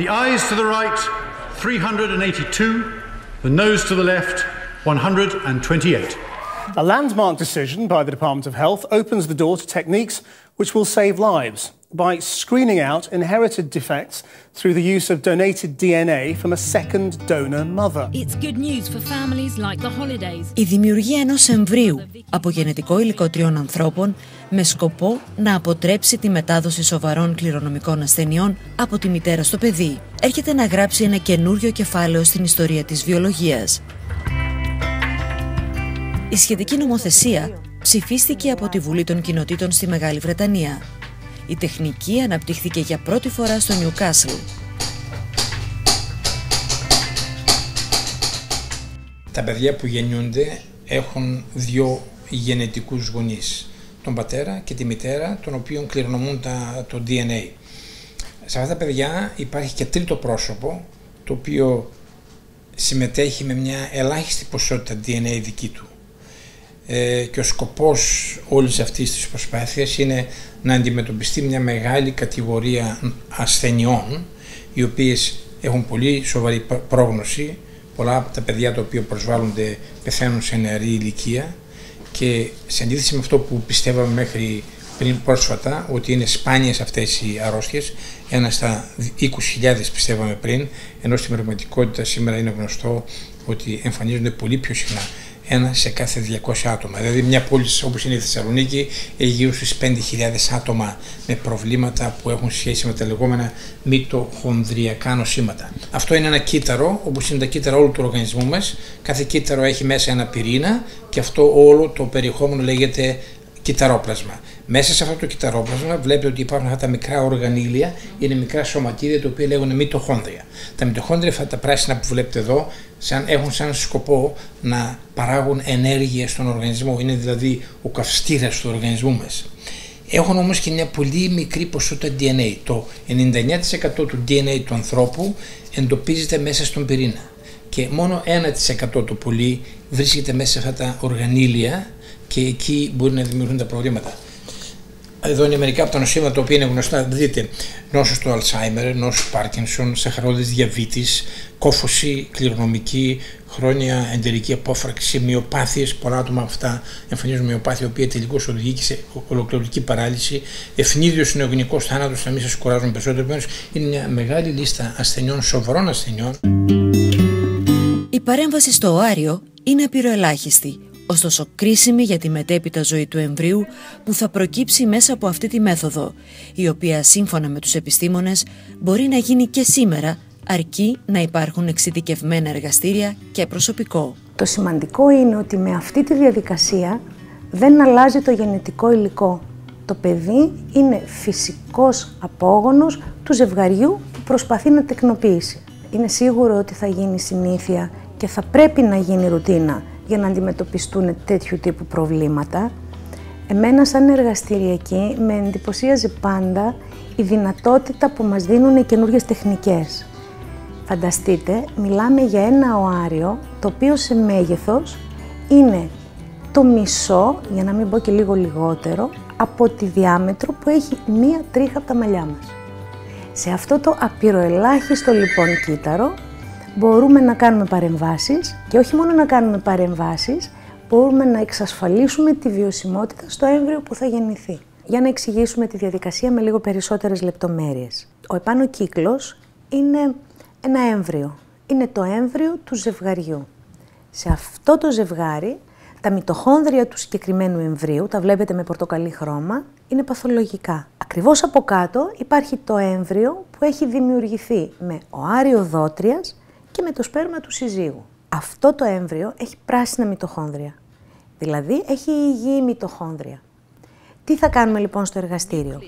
The eyes to the right, 382. The nose to the left, 128. A landmark decision by the Department of Health opens the door to techniques which will save lives by screening out inherited defects through the use of donated DNA from a second donor mother. It's good news for families like the holidays. Η δημιουργία ενός εμβρίου από γενετικό υλικό τριών ανθρώπων με σκοπό να αποτρέψει τη μετάδοση σοβαρών κληρονομικών ασθενειών από τη μητέρα στο παιδί έρχεται να γράψει ένα καινούριο κεφάλαιο στην ιστορία της βιολογίας. Η σχετική νομοθεσία ψηφίστηκε από τη Βουλή των Κοινοτήτων στη Μεγάλη Βρετανία. Η τεχνική αναπτύχθηκε για πρώτη φορά στο Νιουκάσλ. Τα παιδιά που γεννιούνται έχουν δύο γενετικούς γονείς. Τον πατέρα και τη μητέρα, τον οποίων κληρονομούν τα, το DNA. Σε αυτά τα παιδιά υπάρχει και τρίτο πρόσωπο, το οποίο συμμετέχει με μια ελάχιστη ποσότητα DNA δική του. Ε, και ο σκοπός όλης αυτής της προσπάθειας είναι να αντιμετωπιστεί μια μεγάλη κατηγορία ασθενειών οι οποίες έχουν πολύ σοβαρή πρόγνωση. Πολλά από τα παιδιά τα οποία προσβάλλονται πεθαίνουν σε νεαρή ηλικία και σε αντίθεση με αυτό που πιστεύαμε μέχρι πριν πρόσφατα ότι είναι σπάνιες αυτές οι αρρώστιες ένα στα 20.000 πιστεύαμε πριν ενώ στην πραγματικότητα σήμερα είναι γνωστό ότι εμφανίζονται πολύ πιο συχνά ένα σε κάθε 200 άτομα. Δηλαδή, μια πόλη όπως είναι η Θεσσαλονίκη έχει γύρω στις 5.000 άτομα με προβλήματα που έχουν σχέση με τα λεγόμενα μυτοχονδριακά νοσήματα. Αυτό είναι ένα κύτταρο, όπως είναι τα κύτταρα όλου του οργανισμού μας. Κάθε κύτταρο έχει μέσα ένα πυρήνα και αυτό όλο το περιεχόμενο λέγεται κυταρόπλασμα. Μέσα σε αυτό το κυταρόπλασμα βλέπετε ότι υπάρχουν αυτά τα μικρά οργανίλια, είναι μικρά σωματίδια τα οποία λέγονται μυτοχόνδρια. Τα μυτοχόνδρια, αυτά τα πράσινα που βλέπετε εδώ, σαν, έχουν σαν σκοπό να παράγουν ενέργεια στον οργανισμό. Είναι δηλαδή ο καυστήρας του οργανισμού μας. Έχουν όμως και μια πολύ μικρή ποσότητα DNA. Το 99% του DNA του ανθρώπου εντοπίζεται μέσα στον πυρήνα. Και μόνο 1% το πολύ βρίσκεται μέσα σε αυτά τα οργανίλια και εκεί μπορεί να δημιουργούν τα προβλήματα. Εδώ είναι μερικά από τα νοσήματα τα οποία είναι γνωστά. Δείτε, νόσος του Αλτσάιμερ, νόσος Πάρκινσον, σαχαρόδης διαβήτης, κόφωση κληρονομική, χρόνια εντερική απόφραξη, μειοπάθειες. Πολλά άτομα αυτά εμφανίζουν μειοπάθεια, η οποία τελικώς οδηγεί και σε ολοκληρωτική παράλυση. Ευνίδιο νεογενικό θάνατος, να μην σας κουράζουν περισσότερο. Είναι μια μεγάλη λίστα ασθενειών, σοβαρών ασθενειών. Η παρέμβαση στο οάριο είναι απειροελάχιστη ωστόσο κρίσιμη για τη μετέπειτα ζωή του εμβρίου που θα προκύψει μέσα από αυτή τη μέθοδο, η οποία σύμφωνα με τους επιστήμονες μπορεί να γίνει και σήμερα αρκεί να υπάρχουν εξειδικευμένα εργαστήρια και προσωπικό. Το σημαντικό είναι ότι με αυτή τη διαδικασία δεν αλλάζει το γενετικό υλικό. Το παιδί είναι φυσικός απόγονος του ζευγαριού που προσπαθεί να τεκνοποιήσει. Είναι σίγουρο ότι θα γίνει συνήθεια και θα πρέπει να γίνει ρουτίνα για να αντιμετωπιστούν τέτοιου τύπου προβλήματα. Εμένα σαν εργαστηριακή με εντυπωσίαζε πάντα η δυνατότητα που μας δίνουν οι καινούργιες τεχνικές. Φανταστείτε, μιλάμε για ένα οάριο το οποίο σε μέγεθος είναι το μισό, για να μην πω και λίγο λιγότερο, από τη διάμετρο που έχει μία τρίχα από τα μαλλιά μας. Σε αυτό το απειροελάχιστο λοιπόν κύτταρο μπορούμε να κάνουμε παρεμβάσεις και όχι μόνο να κάνουμε παρεμβάσεις, μπορούμε να εξασφαλίσουμε τη βιωσιμότητα στο έμβριο που θα γεννηθεί. Για να εξηγήσουμε τη διαδικασία με λίγο περισσότερες λεπτομέρειες. Ο επάνω κύκλος είναι ένα έμβριο. Είναι το έμβριο του ζευγαριού. Σε αυτό το ζευγάρι, τα μυτοχόνδρια του συγκεκριμένου εμβρίου, τα βλέπετε με πορτοκαλί χρώμα, είναι παθολογικά. Ακριβώς από κάτω υπάρχει το έμβριο που έχει δημιουργηθεί με οάριο δότριας και με το σπέρμα του συζύγου. Αυτό το έμβριο έχει πράσινα μυτοχόνδρια, δηλαδή έχει υγιή μυτοχόνδρια. Τι θα κάνουμε λοιπόν στο εργαστήριο;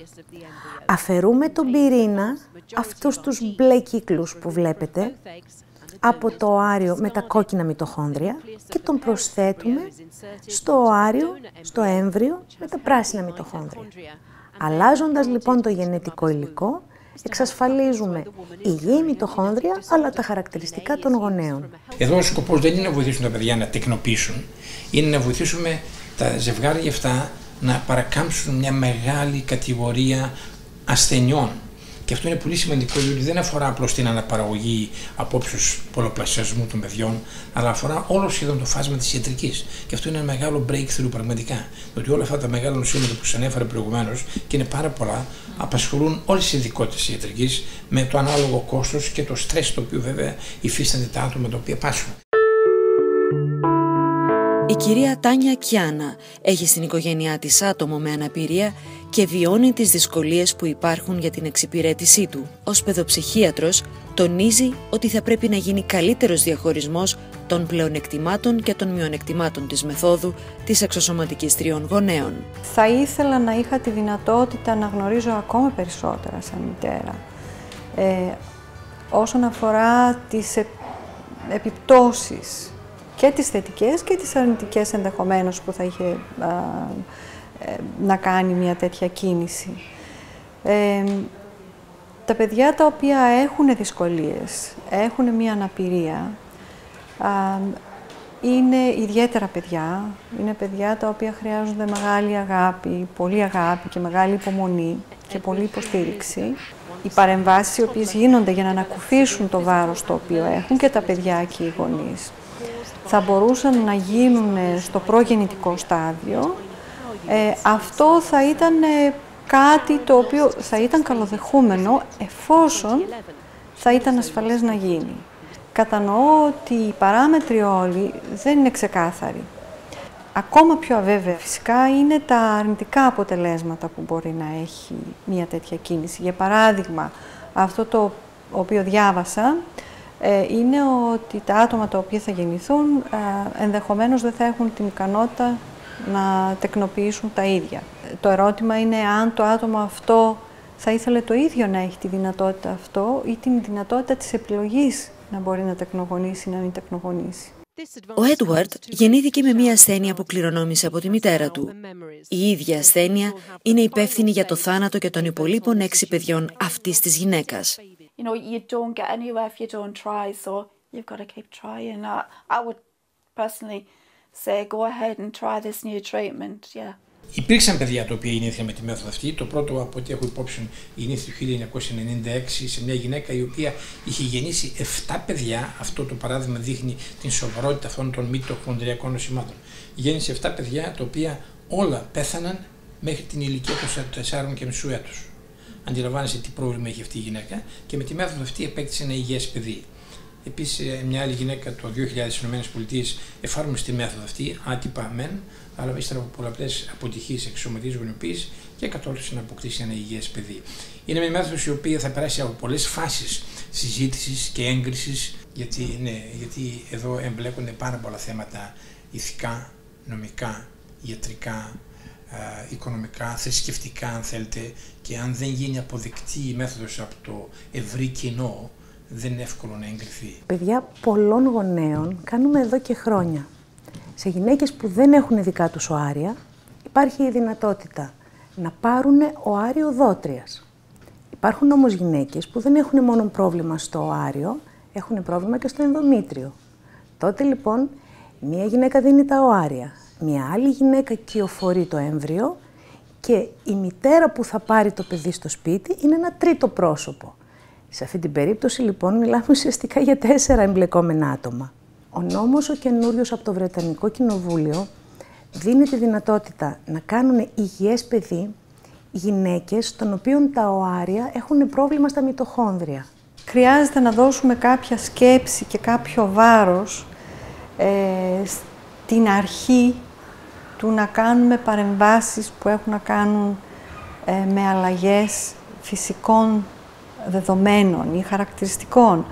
Αφαιρούμε τον πυρήνα, αυτούς τους μπλε κύκλους που βλέπετε, από το οάριο με τα κόκκινα μυτοχόνδρια και τον προσθέτουμε στο οάριο, στο έμβριο με τα πράσινα μυτοχόνδρια. Αλλάζοντας λοιπόν το γενετικό υλικό, εξασφαλίζουμε υγιή μυτοχόνδρια αλλά τα χαρακτηριστικά των γονέων. Εδώ ο σκοπός δεν είναι να βοηθήσουμε τα παιδιά να τεκνοποιήσουν, είναι να βοηθήσουμε τα ζευγάρια αυτά να παρακάμψουν μια μεγάλη κατηγορία ασθενειών Και αυτό είναι πολύ σημαντικό διότι δεν αφορά απλώς την αναπαραγωγή απόψεω πολλαπλασιασμού των παιδιών, αλλά αφορά όλο σχεδόν το φάσμα της ιατρικής. Και αυτό είναι ένα μεγάλο breakthrough πραγματικά. Διότι όλα αυτά τα μεγάλα νοσήματα που σας ανέφερα προηγουμένως και είναι πάρα πολλά, απασχολούν όλες τις ειδικότητες ιατρικής με το ανάλογο κόστος και το στρε το οποίο βέβαια υφίστανται τα άτομα τα οποία πάσχουν. Η κυρία Τάνια Κιάνα έχει στην οικογένειά της άτομο με αναπηρία και βιώνει τις δυσκολίες που υπάρχουν για την εξυπηρέτησή του. Ως παιδοψυχίατρος τονίζει ότι θα πρέπει να γίνει καλύτερος διαχωρισμός των πλεονεκτημάτων και των μειονεκτημάτων της μεθόδου της εξωσωματικής τριών γονέων. Θα ήθελα να είχα τη δυνατότητα να γνωρίζω ακόμα περισσότερα σαν μητέρα. Ε, όσον αφορά τις επιπτώσεις και τις θετικές και τις αρνητικές ενδεχομένως που θα είχε ε, να κάνει μια τέτοια κίνηση. Ε, τα παιδιά τα οποία έχουν δυσκολίες, έχουν μια αναπηρία, είναι ιδιαίτερα παιδιά. Είναι παιδιά τα οποία χρειάζονται μεγάλη αγάπη, πολύ αγάπη και μεγάλη υπομονή και πολύ υποστήριξη. Οι παρεμβάσεις οι οποίες γίνονται για να ανακουφίσουν το βάρος το οποίο έχουν και τα παιδιά και οι γονείς θα μπορούσαν να γίνουν στο προγεννητικό στάδιο, ε, αυτό θα ήταν ε, κάτι το οποίο θα ήταν καλοδεχούμενο εφόσον θα ήταν ασφαλές να γίνει. Κατανοώ ότι οι παράμετροι όλοι δεν είναι ξεκάθαροι. Ακόμα πιο αβέβαια φυσικά είναι τα αρνητικά αποτελέσματα που μπορεί να έχει μια τέτοια κίνηση. Για παράδειγμα, αυτό το οποίο διάβασα ε, είναι ότι τα άτομα τα οποία θα γεννηθούν ε, ενδεχομένως δεν θα έχουν την ικανότητα να τεκνοποιήσουν τα ίδια. Το ερώτημα είναι αν το άτομο αυτό θα ήθελε το ίδιο να έχει τη δυνατότητα αυτό ή την δυνατότητα της επιλογής να μπορεί να τεκνογονήσει ή να μην τεκνογονήσει. Ο Έντουαρτ γεννήθηκε με μια ασθένεια που κληρονόμησε από τη μητέρα του. Η ίδια ασθένεια είναι υπεύθυνη για το θάνατο και των υπολείπων έξι παιδιών αυτής της γυναίκας. You know, you don't get anywhere if you don't try. So you've got to keep trying. I, I would personally say go ahead and try this new treatment. Yeah. Υπήρξαν παιδιά τα οποία γεννήθηκαν με τη μέθοδο αυτή. Το πρώτο από ό,τι έχω υπόψη γεννήθηκε το 1996 σε μια γυναίκα η οποία είχε γεννήσει 7 παιδιά. Αυτό το παράδειγμα δείχνει την σοβαρότητα αυτών των μυτοχονδριακών νοσημάτων. Γέννησε 7 παιδιά τα οποία όλα πέθαναν μέχρι την ηλικία των 4 και μισού έτους αντιλαμβάνεσαι τι πρόβλημα έχει αυτή η γυναίκα και με τη μέθοδο αυτή επέκτησε ένα υγιές παιδί. Επίσης, ε, μια άλλη γυναίκα το 2000 στι ΗΠΑ εφάρμοσε τη μέθοδο αυτή, άτυπα μεν, αλλά ύστερα από πολλαπλές αποτυχίες εξωματική γονιοποίησης και κατόρθωσε να αποκτήσει ένα υγιές παιδί. Είναι μια μέθοδος η οποία θα περάσει από πολλές φάσεις συζήτησης και έγκρισης, γιατί, ναι, γιατί εδώ εμπλέκονται πάρα πολλά θέματα ηθικά, νομικά, ιατρικά, οικονομικά, θρησκευτικά αν θέλετε και αν δεν γίνει αποδεκτή η μέθοδος από το ευρύ κοινό δεν είναι εύκολο να εγκριθεί. Παιδιά πολλών γονέων κάνουμε εδώ και χρόνια. Σε γυναίκες που δεν έχουν δικά τους οάρια υπάρχει η δυνατότητα να πάρουν οάριο δότριας. Υπάρχουν όμως γυναίκες που δεν έχουν μόνο πρόβλημα στο οάριο, έχουν πρόβλημα και στο ενδομήτριο. Τότε λοιπόν μία γυναίκα δίνει τα οάρια, μια άλλη γυναίκα κυοφορεί το έμβριο και η μητέρα που θα πάρει το παιδί στο σπίτι είναι ένα τρίτο πρόσωπο. Σε αυτή την περίπτωση λοιπόν μιλάμε ουσιαστικά για τέσσερα εμπλεκόμενα άτομα. Ο νόμος ο καινούριος από το Βρετανικό Κοινοβούλιο δίνει τη δυνατότητα να κάνουν υγιές παιδί γυναίκες των οποίων τα οάρια έχουν πρόβλημα στα μυτοχόνδρια. Χρειάζεται να δώσουμε κάποια σκέψη και κάποιο βάρος ε, στην αρχή του να κάνουμε παρεμβάσεις που έχουν να κάνουν ε, με αλλαγές φυσικών δεδομένων ή χαρακτηριστικών.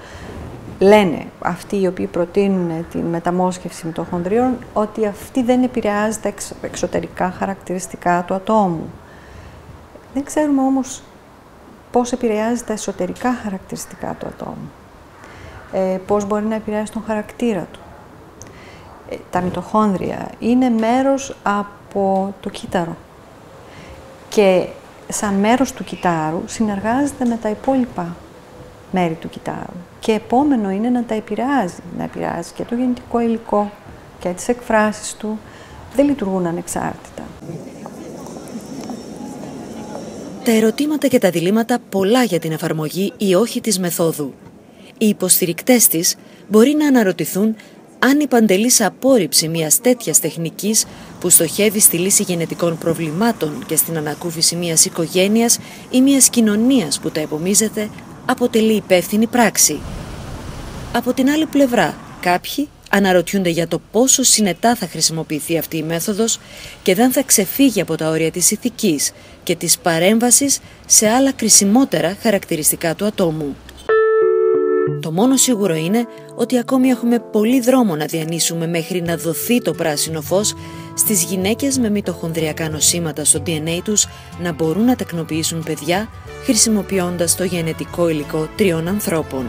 Λένε αυτοί οι οποίοι προτείνουν τη μεταμόσχευση μυτοχονδρίων ότι αυτή δεν επηρεάζει τα εξωτερικά χαρακτηριστικά του ατόμου. Δεν ξέρουμε όμως πώς επηρεάζει τα εσωτερικά χαρακτηριστικά του ατόμου. Ε, πώς μπορεί να επηρεάσει τον χαρακτήρα του τα μυτοχόνδρια είναι μέρος από το κύτταρο και σαν μέρος του κυτάρου συνεργάζεται με τα υπόλοιπα μέρη του κυτάρου και επόμενο είναι να τα επηρεάζει, να επηρεάζει και το γεννητικό υλικό και τις εκφράσεις του, δεν λειτουργούν ανεξάρτητα. Τα ερωτήματα και τα διλήμματα πολλά για την εφαρμογή ή όχι της μεθόδου. Οι υποστηρικτές της μπορεί να αναρωτηθούν αν η παντελής απόρριψη μιας τέτοιας τεχνικής που στοχεύει στη λύση γενετικών προβλημάτων και στην ανακούφιση μιας οικογένειας ή μιας κοινωνίας που τα επομίζεται αποτελεί υπεύθυνη πράξη. Από την άλλη πλευρά, κάποιοι αναρωτιούνται για το πόσο συνετά θα χρησιμοποιηθεί αυτή η μέθοδος και δεν θα ξεφύγει από τα όρια της ηθικής και της παρέμβασης σε άλλα κρισιμότερα χαρακτηριστικά του ατόμου. Το μόνο σίγουρο είναι ότι ακόμη έχουμε πολύ δρόμο να διανύσουμε μέχρι να δοθεί το πράσινο φως στις γυναίκες με μυτοχονδριακά νοσήματα στο DNA τους να μπορούν να τεκνοποιήσουν παιδιά χρησιμοποιώντας το γενετικό υλικό τριών ανθρώπων.